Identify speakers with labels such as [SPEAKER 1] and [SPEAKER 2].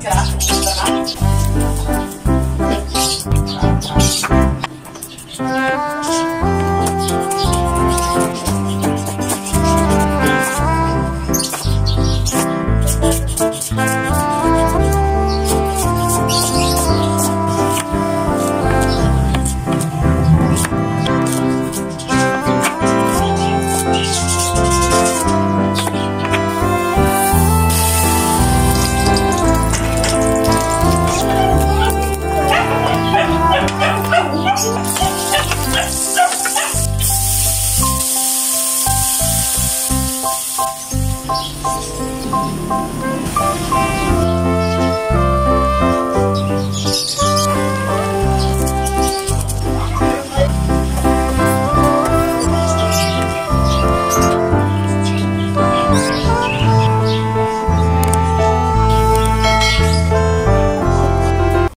[SPEAKER 1] 起来。
[SPEAKER 2] Thank you.